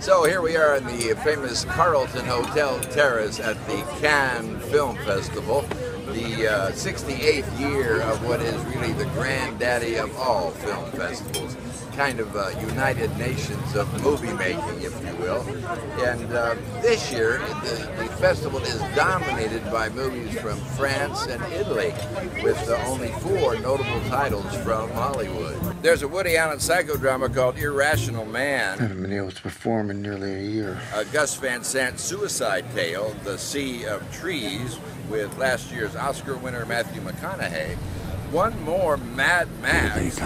So here we are in the famous Carlton Hotel Terrace at the Cannes Film Festival, the uh, 68th year of what is really the granddaddy of all film festivals, kind of uh, United Nations of movie making, if you will. And uh, this year, the, the, festival is dominated by movies from France and Italy, with only four notable titles from Hollywood. There's a Woody Allen psychodrama called Irrational Man. I haven't been able to perform in nearly a year. A Gus Van Sant suicide tale, The Sea of Trees, with last year's Oscar winner Matthew McConaughey. One more Mad Max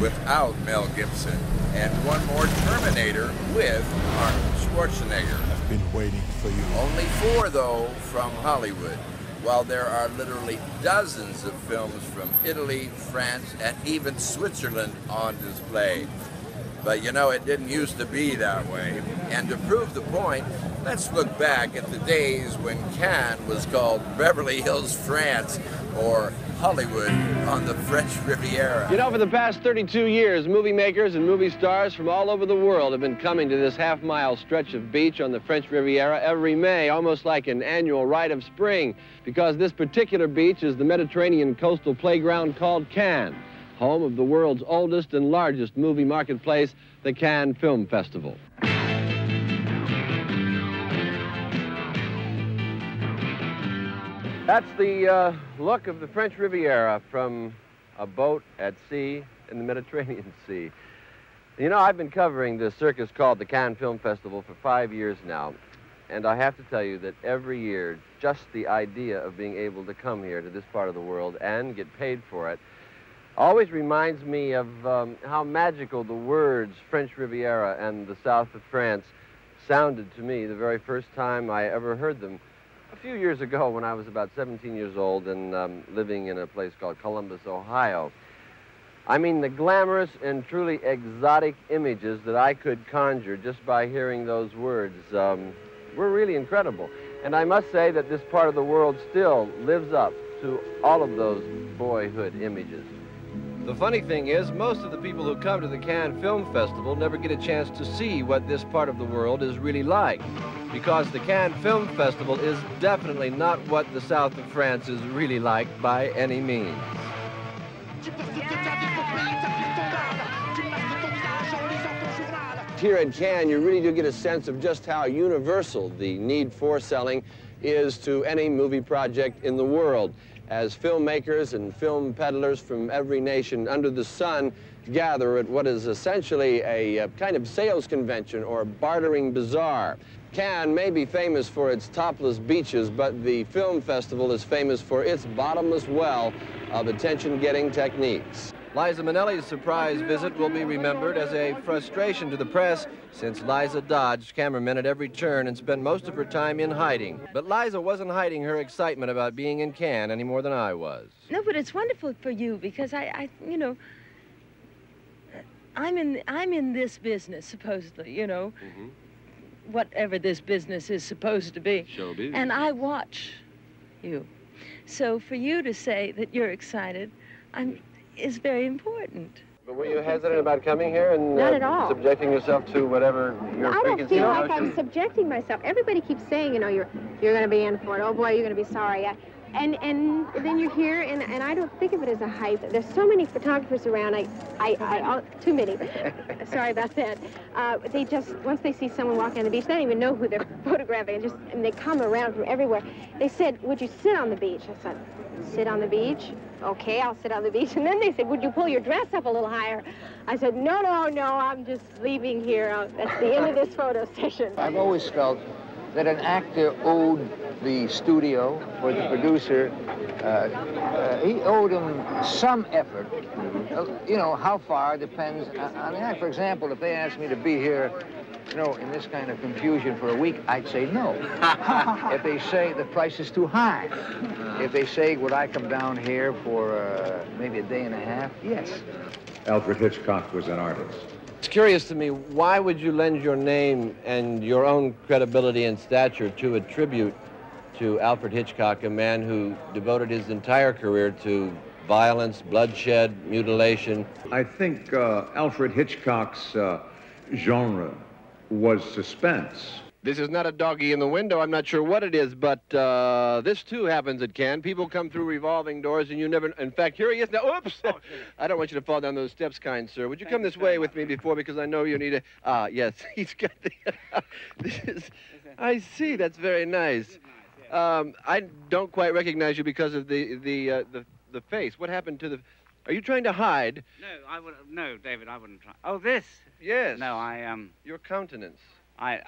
without Mel Gibson, and one more Terminator with Arnold Schwarzenegger. I've been waiting for you. Only four, though, from Hollywood while there are literally dozens of films from Italy, France, and even Switzerland on display. But you know, it didn't used to be that way. And to prove the point, let's look back at the days when Cannes was called Beverly Hills, France, or Hollywood on the French Riviera. You know, for the past 32 years, movie makers and movie stars from all over the world have been coming to this half-mile stretch of beach on the French Riviera every May, almost like an annual rite of spring, because this particular beach is the Mediterranean coastal playground called Cannes, home of the world's oldest and largest movie marketplace, the Cannes Film Festival. That's the uh, look of the French Riviera from a boat at sea in the Mediterranean Sea. You know, I've been covering this circus called the Cannes Film Festival for five years now, and I have to tell you that every year, just the idea of being able to come here to this part of the world and get paid for it always reminds me of um, how magical the words French Riviera and the south of France sounded to me the very first time I ever heard them a few years ago when I was about 17 years old and um, living in a place called Columbus, Ohio. I mean, the glamorous and truly exotic images that I could conjure just by hearing those words um, were really incredible. And I must say that this part of the world still lives up to all of those boyhood images. The funny thing is, most of the people who come to the Cannes Film Festival never get a chance to see what this part of the world is really like. Because the Cannes Film Festival is definitely not what the south of France is really like by any means. Here at Cannes, you really do get a sense of just how universal the need for selling is to any movie project in the world as filmmakers and film peddlers from every nation under the sun gather at what is essentially a, a, kind of sales convention or bartering bazaar. Cannes may be famous for its topless beaches, but the film festival is famous for its bottomless well of attention-getting techniques. Liza Minnelli's surprise visit will be remembered as a frustration to the press since Liza dodged cameramen at every turn and spent most of her time in hiding. But Liza wasn't hiding her excitement about being in Cannes any more than I was. No, but it's wonderful for you because I, I you know, I'm in, I'm in this business, supposedly, you know, mm -hmm. whatever this business is supposed to be. Showbiz. And I watch you. So for you to say that you're excited, I'm is very important. But were you hesitant about coming here and Not uh, at all. subjecting yourself to whatever your I don't feel like? I'm subjecting myself. Everybody keeps saying, you know, you're you're going to be in for it. Oh boy, you're going to be sorry. I, and and then you're here, and, and I don't think of it as a hype. There's so many photographers around. I, I, I oh, too many. Sorry about that. Uh, they just once they see someone walking on the beach, they don't even know who they're photographing, and just and they come around from everywhere. They said, "Would you sit on the beach?" I said, "Sit on the beach." Okay, I'll sit on the beach. And then they said, "Would you pull your dress up a little higher?" I said, "No, no, no. I'm just leaving here. That's the end of this photo session." I've always felt that an actor owed the studio or the producer, uh, uh, he owed him some effort. Uh, you know, how far depends. I mean, for example, if they asked me to be here, you know, in this kind of confusion for a week, I'd say no. if they say the price is too high, if they say, would I come down here for uh, maybe a day and a half, yes. Alfred Hitchcock was an artist. Curious to me, why would you lend your name and your own credibility and stature to a tribute to Alfred Hitchcock, a man who devoted his entire career to violence, bloodshed, mutilation? I think uh, Alfred Hitchcock's uh, genre was suspense. This is not a doggy in the window. I'm not sure what it is, but uh, this too happens at Cannes. People come through revolving doors, and you never. In fact, here he is now. Oops! I don't want you to fall down those steps, kind sir. Would you come this way with me before, because I know you need a. Ah, yes, he's got the. this is. I see. That's very nice. Um, I don't quite recognize you because of the the uh, the the face. What happened to the? Are you trying to hide? No, I would. No, David, I wouldn't try. Oh, this. Yes. No, I um, Your countenance. I,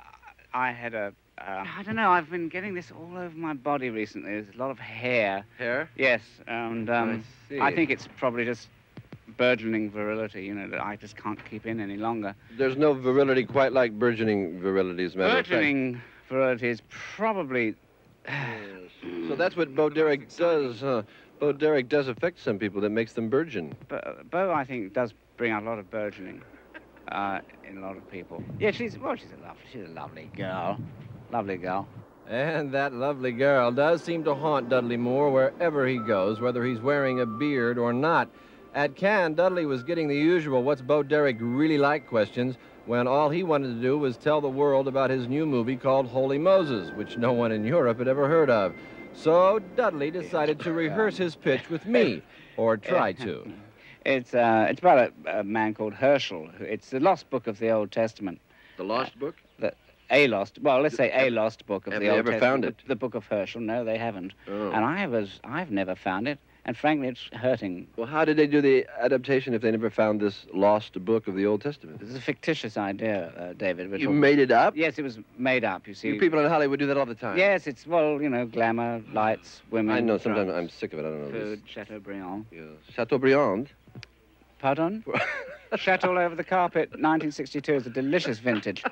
I had a. Uh, I don't know. I've been getting this all over my body recently. There's a lot of hair. Hair. Yes, and um, I see. I think it's probably just burgeoning virility. You know that I just can't keep in any longer. There's no virility quite like burgeoning virility, as a matter of fact. Burgeoning virility is probably. yes. So that's what Bo Derek does, huh? Bo Derek does affect some people that makes them burgeon. Bo, Bo, I think, does bring out a lot of burgeoning uh, in a lot of people. Yeah, she's well, she's a lovely, she's a lovely girl, lovely girl. And that lovely girl does seem to haunt Dudley Moore wherever he goes, whether he's wearing a beard or not. At Cannes, Dudley was getting the usual what's Bo Derek really like questions when all he wanted to do was tell the world about his new movie called Holy Moses, which no one in Europe had ever heard of. So Dudley decided to rehearse his pitch with me, or try to. It's uh, it's about a, a man called Herschel. It's the lost book of the Old Testament. The Lost Book? The, A lost, well, let's say a lost book of Have the they Old ever found it? The, the book of Herschel. No, they haven't. Oh. And I was, I've never found it. And frankly, it's hurting. Well, how did they do the adaptation if they never found this lost book of the Old Testament? It's a fictitious idea, uh, David. You talking- made it up? Yes, it was made up. You see. You people in Hollywood do that all the time. Yes, it's well, you know, glamour, lights, women. I know. Sometimes drugs, I'm sick of it. I don't know. this. food, Chateaubriand. Yeah. Chateaubriand. Pardon? Shat all over the carpet. 1962 is a delicious vintage.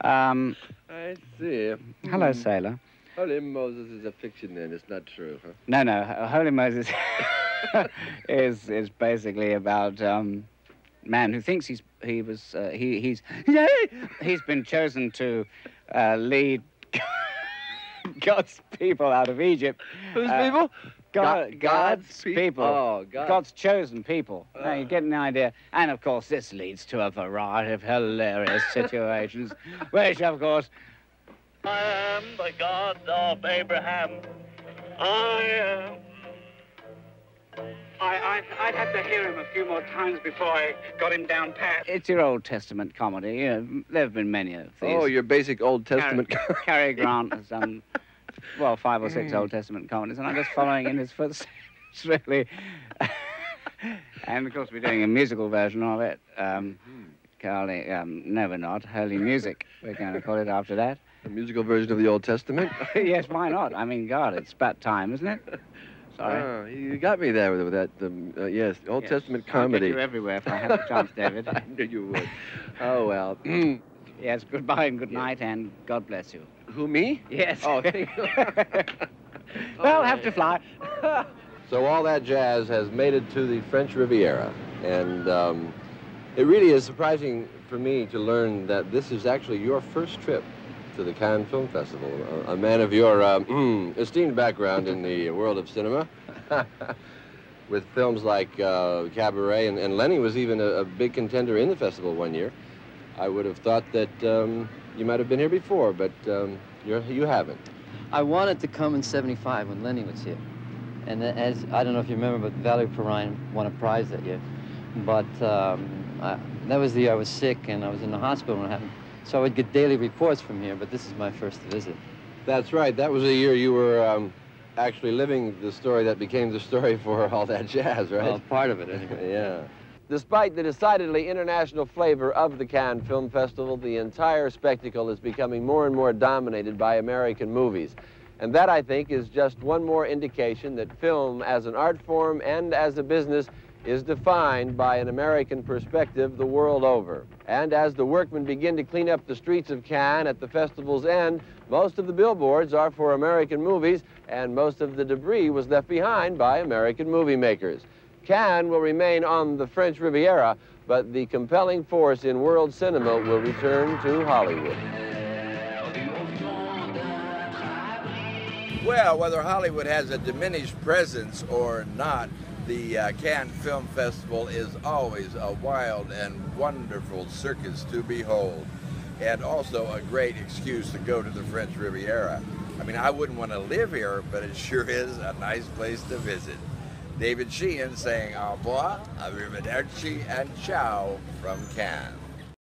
Um, I see. hello, sailor. Holy Moses is a fiction then. It's not true, huh? No, no. Holy Moses is is basically about um, man who thinks he's he was uh, he he's he's been chosen to uh, lead God's people out of Egypt. Whose Uh, people? God, God's pe- people. Oh, God. God's chosen people. Uh. Now you get an idea. And of course, this leads to a variety of hilarious situations, which, of course, I am the God of Abraham. I am. I, I, I'd have to hear him a few more times before I got him down pat. it's your Old Testament comedy. You know, there have been many of these. Oh, your basic Old Cary- Testament. Cary Grant has done, well, five or six Old Testament comedies, and I'm just following in his footsteps, really. and of course, we're doing a musical version of it. Um, Carly, um, no, we're not. Holy Music. We're going to call it after that. a musical version of the Old Testament. yes, why not? I mean, God, it's about time, isn't it? Sorry. Oh, you got me there with, that. Um, uh, yes, Old Yes. Testament I'll comedy. get you everywhere if I have the chance, David. I knew you would. Oh well. yes, goodbye and good night, and God bless you. Who me? Yes. Oh, thank you. well, have to fly. So all that jazz has made it to the French Riviera, and um, it really is surprising for me to learn that this is actually your first trip to the Cannes Film Festival. A, a man of your um, esteemed background in the world of cinema, with films like uh, Cabaret, and, and Lenny was even a, a big contender in the festival one year. I would have thought that um, you might have been here before, but um, you're, you haven't. I wanted to come in 75 when Lenny was here. And as, I don't know if you remember, but Valerie Perrine won a prize that year. But um, I, that was the year I was sick and I was in the hospital when it happened. So I would get daily reports from here, but this is my first visit. That's right. That was the year you were um, actually living the story that became the story for all that jazz, right? Well, part of it anyway. yeah. Despite the decidedly international flavor of the Cannes Film Festival, the entire spectacle is becoming more and more dominated by American movies. And that, I think, is just one more indication that film as an art form and as a business is defined by an American perspective the world over. And as the workmen begin to clean up the streets of Cannes at the festival's end, most of the billboards are for American movies, and most of the debris was left behind by American movie makers. Cannes will remain on the French Riviera, but the compelling force in world cinema will return to Hollywood. Well, whether Hollywood has a diminished presence or not, the uh, Cannes Film Festival is always a wild and wonderful circus to behold, and also a great excuse to go to the French Riviera. I mean, I wouldn't want to live here, but it sure is a nice place to visit. David Sheehan saying au revoir, arrivederci, and ciao from Cannes.